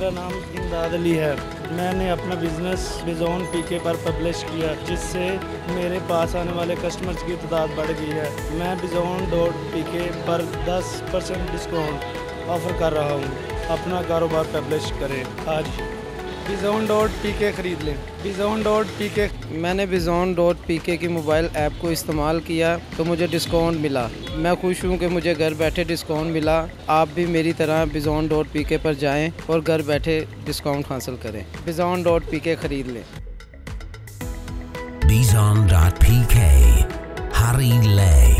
मेरा नाम इमदाद अली है। मैंने अपना बिज़नेस बिजोन पीके पर पब्लिश किया, जिससे मेरे पास आने वाले कस्टमर्स की तादाद बढ़ गई है। मैं बिजोन डॉट पीके पर 10 परसेंट डिस्काउंट ऑफ़र कर रहा हूँ। अपना कारोबार पब्लिश करें। आज बिजोन डॉट पी के ख़रीद लें। बिजोन डॉट पी के मैंने बिजोन डॉट पी के की मोबाइल ऐप को इस्तेमाल किया तो मुझे डिस्काउंट मिला। मैं खुश हूँ कि मुझे घर बैठे डिस्काउंट मिला। आप भी मेरी तरह बिजोन डॉट पी के पर जाएँ और घर बैठे डिस्काउंट हासिल करें। बिजोन डॉट पी के ख़रीद लें। Bizon.pk Harry Lay